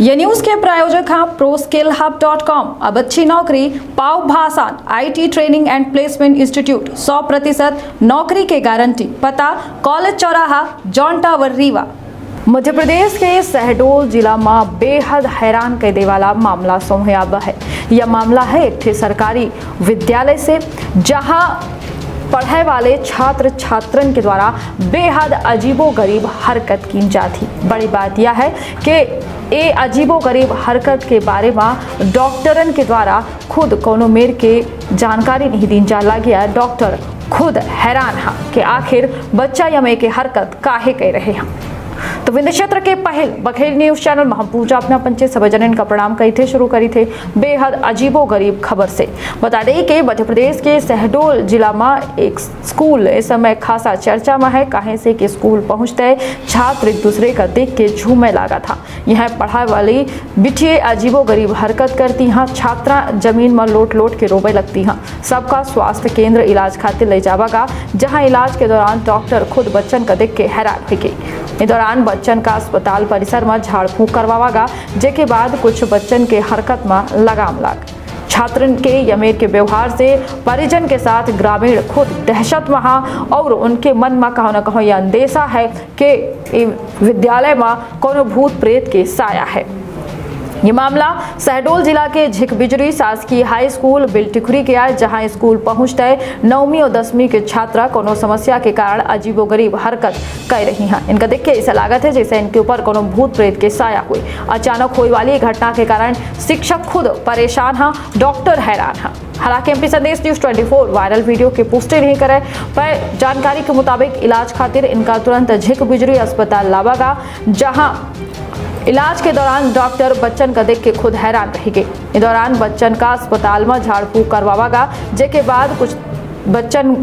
ये न्यूज़ के प्रायोजक हैं pro skill hub dot com अब अच्छी नौकरी पाओ भाषण IT training and placement institute 100 प्रतिशत नौकरी के गारंटी। पता, कॉलेज चौराहा, जॉन टावर, रीवा। मध्य प्रदेश के शहडोल जिला में बेहद हैरान कर दे वाला मामला सामने है। यह मामला है एक सरकारी विद्यालय से, जहाँ पढ़ाई वाले छात्र छात्रन के द्वारा बेहद अजीबो गरीब हरकत की जाती। बड़ी बात यह है कि ये अजीबो गरीब हरकत के बारे में डॉक्टरन के द्वारा खुद कोनो मेर के जानकारी नहीं दी जा गया डॉक्टर खुद हैरान है कि आखिर बच्चा यमे के हरकत काहे कह रहे हैं। तो विंध्य क्षेत्र के पहल बघेल न्यूज़ चैनल में हम पूजा अपना पंचे सब जनन का प्रणाम करी थे शुरू करी थे बेहद अजीबो गरीब खबर से बता दें कि मध्य प्रदेश के शहडोल जिला में एक स्कूल इस समय खासा चर्चा में है कहे से कि स्कूल पहुँचते छात्र एक दूसरे का देख के झूमे लगा था यह पढ़ाई वाली बिटिए अजीबो गरीब हरकत करती हैं छात्रा ज़मीन में लोट लोट के रोबे लगती हैं सबका स्वास्थ्य केंद्र इलाज खातिर ले जावागा जहाँ इलाज के दौरान डॉक्टर खुद बच्चन का देख के हैरान हो गई इस दौरान बच्चन अस्पताल परिसर में झाड़ फूक करवावागा जेके बाद कुछ बच्चन के हरकत में लगाम लाग। छात्र के यमेर के व्यवहार से परिजन के साथ ग्रामीण खुद दहशत में हाँ और उनके मन में कहो ना कहो यह अंदेशा है कि विद्यालय में कोनो भूत प्रेत के साया है। ये मामला शहडोल जिला के झिक बिजरी शासकीय हाई स्कूल बिल्टिखुरी के आए, जहाँ स्कूल पहुँचते नौवीं और दसवीं के छात्रा कोनो समस्या के कारण अजीबोगरीब हरकत कर रही हैं। इनका देख के ऐसा लागत है, जैसे इनके ऊपर कोनो भूत प्रेत के साया हुई। अचानक हुई वाली घटना के कारण शिक्षक खुद परेशान हैं, डॉक्टर हैरान हैं। हालाँकि एमपी संदेश न्यूज़ 24 वायरल वीडियो की पुष्टि नहीं करे, पर जानकारी के मुताबिक इलाज खातिर इनका तुरंत झिक बिजरी अस्पताल लावागा जहाँ इलाज के दौरान डॉक्टर बच्चन का देख के खुद हैरान रह गए। इस दौरान बच्चन का अस्पताल में झाड़ फूक करवावागा जेके बाद कुछ बच्चन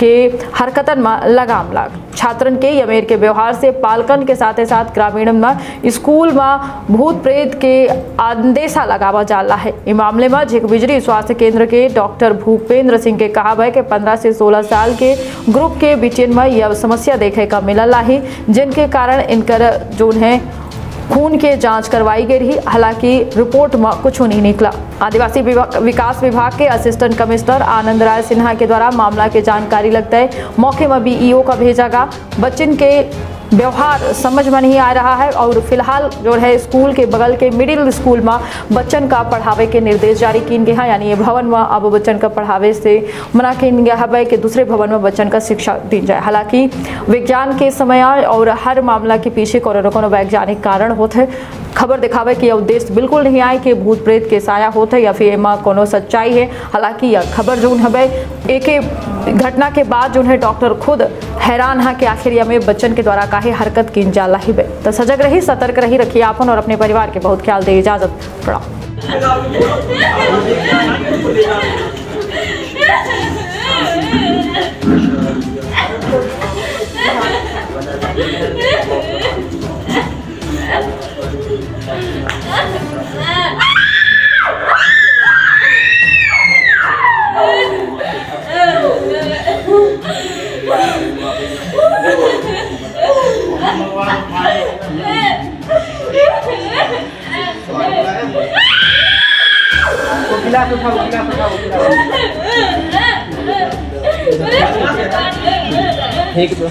के हरकतन में लगाम लाग। छात्रन के यमेर के व्यवहार से पालकन के साथ साथ ग्रामीण में स्कूल में भूत प्रेत के अंदेशा लगावा जाला है। इस मामले में झिक बिजरी स्वास्थ्य केंद्र के डॉक्टर भूपेंद्र सिंह के कहा है कि 15 से 16 साल के ग्रुप के बिटियन में यह समस्या देखे का मिलल है जिनके कारण इनकर जो है खून के जाँच करवाई गई रही, हालाँकि रिपोर्ट में कुछ नहीं निकला। आदिवासी विकास विभाग के असिस्टेंट कमिश्नर आनंद राय सिन्हा के द्वारा मामला की जानकारी लगता है मौके में बीईओ का भेजा गया। बच्चन के व्यवहार समझ में नहीं आ रहा है और फ़िलहाल जो है स्कूल के बगल के मिडिल स्कूल में बच्चन का पढ़ावे के निर्देश जारी किए गए हैं। यानी ये भवन में अब बच्चन का पढ़ावे से मना किन गया है कि दूसरे भवन में बच्चन का शिक्षा दी जाए। हालाँकि विज्ञान के समय और हर मामला के पीछे कोरोना कोनो वैज्ञानिक कारण होते खबर दिखावे कि यह उद्देश्य बिल्कुल नहीं आए कि भूत प्रेत के साया होते या फिर एमा कोनो सच्चाई है हालाँकि यह खबर जो है एक घटना के बाद जो है डॉक्टर खुद हैरान है कि आखिर यह में बच्चन के द्वारा काहे हरकत की जाला ही बे तो सजग रही सतर्क रही रखिए आपन और अपने परिवार के बहुत ख्याल दे इजाज़त प्रणाम गिलास उठाओ गिलास उठाओ ठीक तो